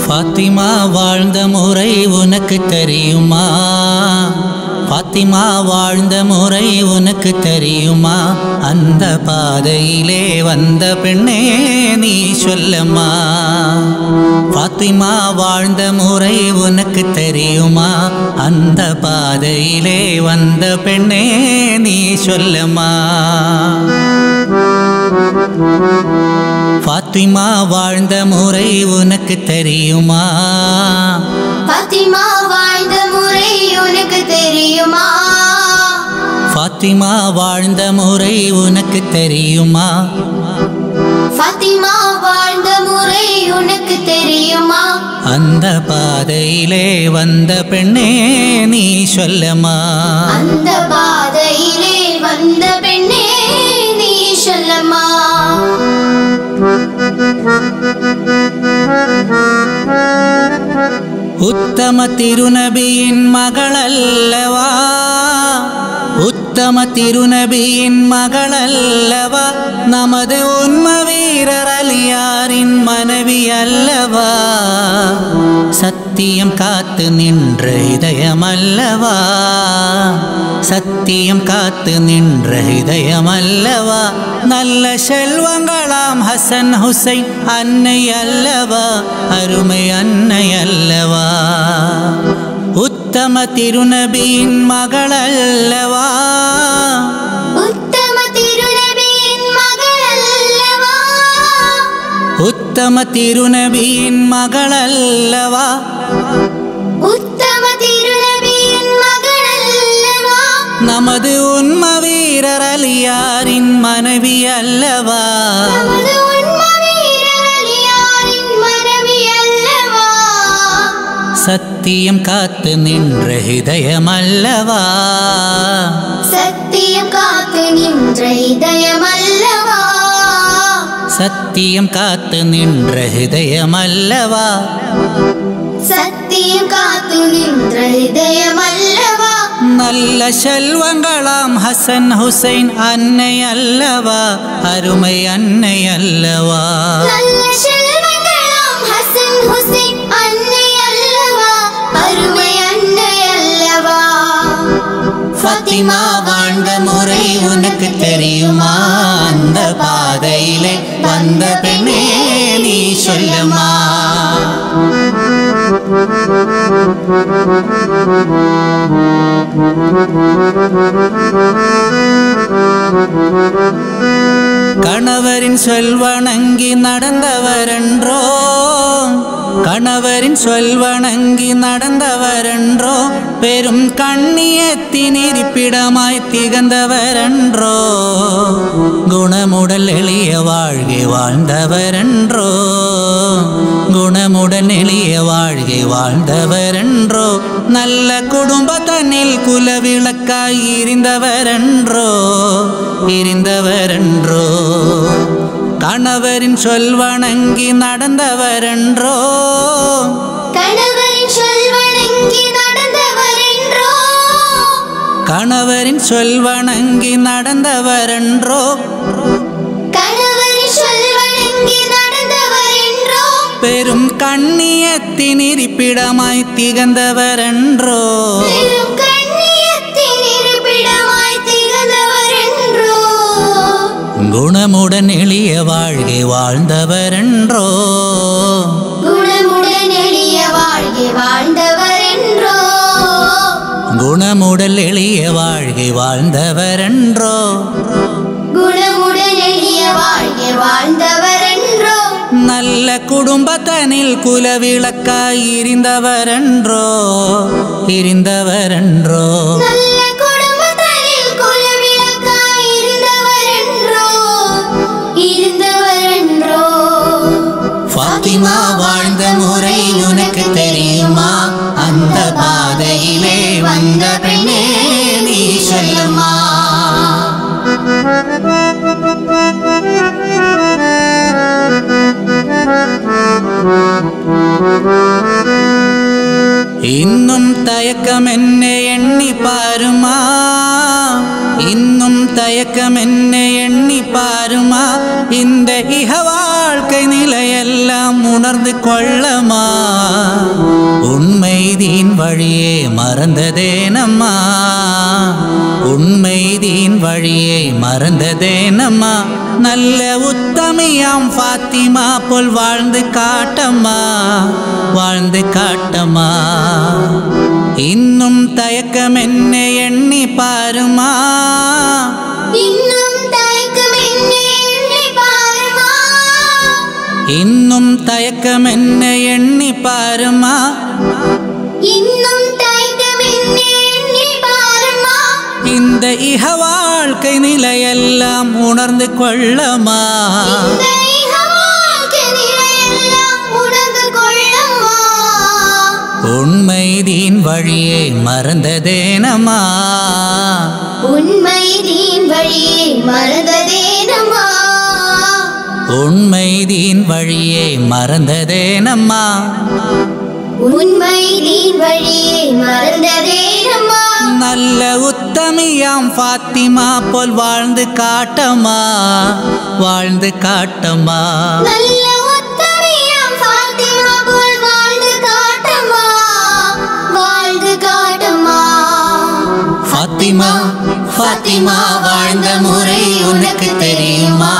ஃபாத்திமா வாழ்ந்த முறை உனக்கு தெரியுமா? பாத்திமா வாழ்ந்த முறை உனக்கு தெரியுமா? அந்த பாதையிலே வந்த பெண்ணே நீ சொல்லம்மா. ஃபாத்திமா வாழ்ந்த முறை உனக்கு தெரியுமா? அந்த பாதையிலே வந்த பெண்ணே நீ சொல்லம்மா. ஃபாத்திமா வாழ்ந்த முறை உனக்கு தெரியுமா? பாத்திமா வாழ்ந்த முறை உனக்கு தெரியுமா? ஃபாத்திமா வாழ்ந்த முறை உனக்கு தெரியுமா? பாத்திமா வாழ்ந்த முறை உனக்கு தெரியுமா? அந்த பாதையிலே வந்த பெண்ணே நீ சொல்லம்மா அந்த பாதையிலே வந்த பெண்ணே நீ சொல்லம்மா ഉത്തമ തിരുനബിയൻ മകളല്ലവാ. ഉത്തമ തിരുനബിയൻ മകളല്ലവ. നമത് ഉന്മവീരറിയാറിൻ മനവിയല്ലവ. സത്യം കാത്തു നിன்ற ഹൃദയമല്ലവാ. காத்து நின்ற இதயம் அல்லவா சத்தியம் காத்து நின்ற இதயம் அல்லவா நல்ல செல்வங்களாம் ஹசன் ஹுசைன் அன்னை அல்லவா அருமை அலியாரின் மனைவி அல்லவா? சத்தியம் காத்து நின்ற இதயம் அல்லவா? சத்தியம் காத்து நின்ற இதயம் அல்லவா? சத்தியம் காத்து நின்ற இதயம் அல்லவா? நல்ல செல்வங்களாம் ஹசன் ஹுசைன் அன்னை அல்லவா அருமை அன்னை அல்லவா நல்ல வாழ்ந்த முறை உனக்கு தெரியுமா அந்த பாதையிலே வந்த பெண்ணே நீ சொல்லுமா கணவரின் சொல்வணங்கி நடந்தவரென்றோ கணவரின் சொல்வணங்கி நடந்தவரென்றோ பெரும் கண்ணியத்தின் இருப்பிடமாய் திகழ்ந்தவரென்றோ குணமுடல் எளிய வாழ்கை வாழ்ந்தவரென்றோ குணமுடன் எளிய வாழ்கை வாழ்ந்தவரென்றோ நல்ல குடும்பத்தனில் குலவிளக்காய் இருந்தவரென்றோ இருந்தவரென்றோ கணவரின் நடந்தவரென்றோ? கணவரின் சொல்வணங்கி நடந்தவரென்றோ? கணவரின் சொல்வணங்கி நடந்தவரென்றோ? கணவரின் சொல்வணங்கி நடந்தவரென்றோ? பெரும் கண்ணியத்தின் இருப்பிடமாய் திகழ்ந்தவரென்றோ? குணமுடன் எளிய வாழ்கை வாழ்ந்தவரென்றோ. குணமுடன் எளிய வாழ்க்கை வாழ்ந்தவரென்றோ. குணமுடல் எளிய வாழ்கை வாழ்ந்தவரென்றோ. குணமுடன் எளிய வாழ்க்கை வாழ்ந்தவரென்றோ. நல்ல குடும்பத்தனில் குலவிளக்காய் இருந்தவரென்றோ இருந்தவரென்றோ நல்ல இன்னும் தயக்கம் என்ன எண்ணி பாருமா? இன்னும் தயக்கம் என்ன எண்ணி பாருமா? இந்த இக வாழ்க்கை நிலையெல்லாம் உணர்ந்து கொள்ளமா? உண்மைதீன் வழியே மறந்ததேனம்மா? உண்மைதீன் வழியே மறந்ததேனம்மா? நல்ல உத்தமியாம் ஃபாத்திமா போல் வாழ்ந்து காட்டம்மா வாழ்ந்து காட்டம்மா இன்னும் தயக்கம் என்ன எண்ணி பாருமா இன்னும் தயக்கம் என்னை எண்ணி பாருமா நிலையெல்லாம் உணர்ந்து கொள்ளமா? உண்மைதீன் வழியே மறந்ததேனம்மா உண்மை தீன் வழியே மறந்ததேனம்மா உண்மைதீன் வழியே மறந்ததேனம்மா? உண்மை தீன் வழியே மறந்ததேனம்மா நல்ல உத்தமியாம் ஃபாத்திமா போல் வாழ்ந்து காட்டமா வாழ்ந்து காட்டமா. நல்ல உத்தமியாம் ஃபாத்திமா போல் வாழ்ந்து காட்டம்மா வாழ்ந்து காட்டம்மா ஃபாத்திமா ஃபாத்திமா வாழ்ந்த முறை உனக்கு தெரியுமா?